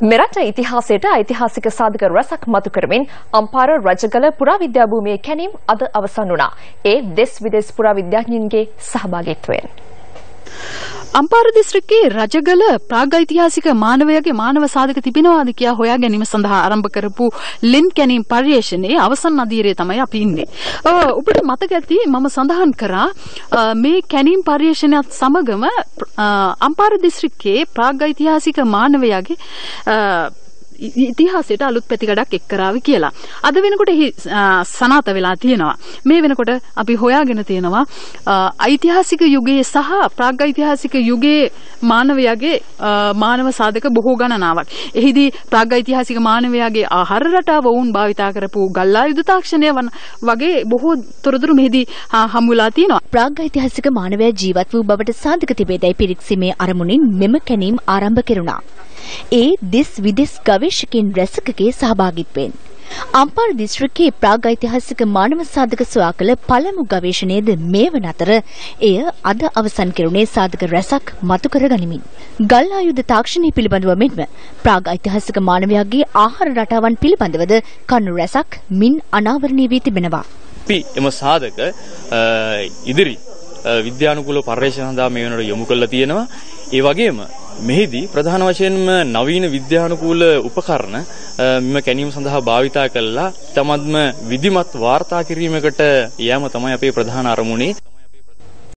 මෙරට ඉතිහාසයට ඓතිහාසික සාධක රැසක් මතු කරමින් අම්පාර රජගල පුරාවිද්‍යා භූමියේ කැණීම් අද අවසන් වුණා. ඒ දෙස් විදෙස් පුරාවිද්‍යාඥයින්ගේ සහභාගීත්වයෙන්. අම්පාර දිස්ත්‍රික්කයේ රජගල ප්‍රාග්ඓතිහාසික මානවයාගේ මානව සාධක තිබෙනවාද කියා හොයා ගැනීම සඳහා ආරම්භ කරපු ලින් කැණීම් පර්යේෂණයේ අවසන් අදියරේ තමයි අපි ඉන්නේ. ඔබට මතක ඇති මම සඳහන් කරා මේ කැණීම් පර්යේෂණයත් සමගම අම්පාර දිස්ත්‍රික්කයේ ප්‍රාග්ඓතිහාසික මානවයාගේ ඉතිහාසයට අලුත් පැතිකඩක් එක් කරાવી කියලා. අද වෙනකොට එහි සනාත වෙලා තියෙනවා. මේ වෙනකොට අපි හොයාගෙන තියෙනවා ඓතිහාසික යුගයේ සහ ප්‍රාග්ඓතිහාසික යුගයේ මානවයාගේ මානව සාධක බොහෝ ගණනාවක්. එහිදී ප්‍රාග්ඓතිහාසික මානවයාගේ ආහාර රටාව වුන් භාවිතා කරපු ගල්ආයුධ තාක්ෂණය වගේ බොහෝ තොරතුරු මෙහිදී හමුලා තියෙනවා. ප්‍රාග්ඓතිහාසික මානවයා ජීවත් වූ බවට සාධක තිබේදයි පිරික්සීමේ අරමුණින් මෙම කැණීම් ආරම්භ කෙරුණා. ඒ දෙස් විදෙස් ගවේෂකයින් රැසකගේ සහභාගිත්වයෙන් අම්පාර දිස්ත්‍රික්කයේ ප්‍රාගෛතිහාසික මානව සාධක සොයා කළ පළමු ගවේෂණයද මේ වන අතර එය අද අවසන් කෙරුණේ සාධක රැසක් මතු කර ගනිමින්. ගල් ආයුධ තාක්ෂණය පිළිබඳව මෙන්ම ප්‍රාගෛතිහාසික මානවයාගේ ආහාර රටාවන් පිළිබඳවද කණු රැසක් මින් අනාවරණය වී තිබෙනවා. අපි එම සාධක ඉදිරි විද්‍යානුකූල පර්යේෂණ සඳහා මේ වෙනකොට යොමු කරලා තියෙනවා. ඒ වගේම මෙහිදී ප්‍රධාන වශයෙන්ම නවීන විද්‍යානුකූල උපකරණ මෙම කැණීම සඳහා භාවිතා කළා. තමත්ම විධිමත් වාර්තා කිරීමකට යෑම තමයි අපේ ප්‍රධාන අරමුණේ.